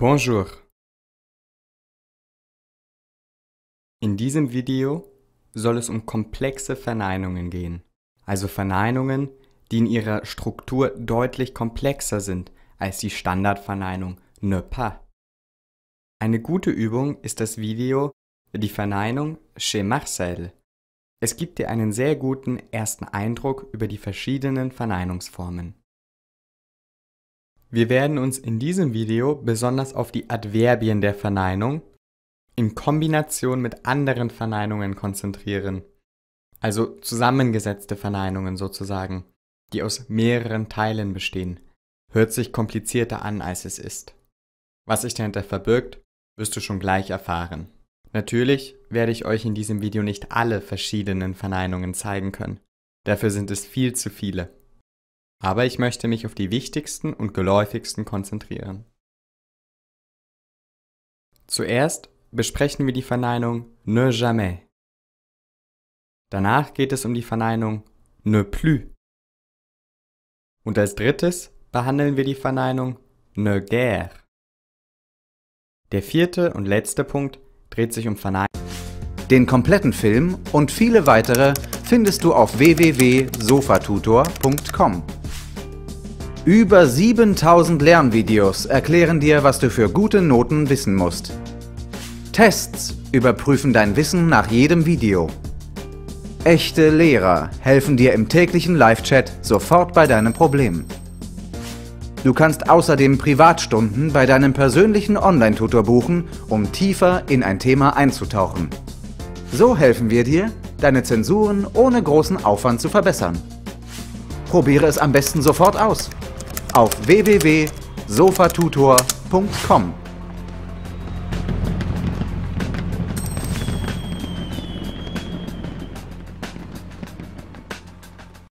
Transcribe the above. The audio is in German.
Bonjour. In diesem Video soll es um komplexe Verneinungen gehen, also Verneinungen, die in ihrer Struktur deutlich komplexer sind als die Standardverneinung ne pas. Eine gute Übung ist das Video Die Verneinung chez Marcel. Es gibt dir einen sehr guten ersten Eindruck über die verschiedenen Verneinungsformen. Wir werden uns in diesem Video besonders auf die Adverbien der Verneinung in Kombination mit anderen Verneinungen konzentrieren, also zusammengesetzte Verneinungen sozusagen, die aus mehreren Teilen bestehen. Hört sich komplizierter an, als es ist. Was sich dahinter verbirgt, wirst du schon gleich erfahren. Natürlich werde ich euch in diesem Video nicht alle verschiedenen Verneinungen zeigen können. Dafür sind es viel zu viele aber ich möchte mich auf die wichtigsten und geläufigsten konzentrieren. Zuerst besprechen wir die Verneinung ne jamais. Danach geht es um die Verneinung ne plus. Und als drittes behandeln wir die Verneinung ne guère. Der vierte und letzte Punkt dreht sich um Verneinung. Den kompletten Film und viele weitere findest du auf www.sofatutor.com. Über 7000 Lernvideos erklären dir, was du für gute Noten wissen musst. Tests überprüfen dein Wissen nach jedem Video. Echte Lehrer helfen dir im täglichen Live-Chat sofort bei deinem Problem. Du kannst außerdem Privatstunden bei deinem persönlichen Online-Tutor buchen, um tiefer in ein Thema einzutauchen. So helfen wir dir, deine Zensuren ohne großen Aufwand zu verbessern. Probiere es am besten sofort aus auf www.sofatutor.com.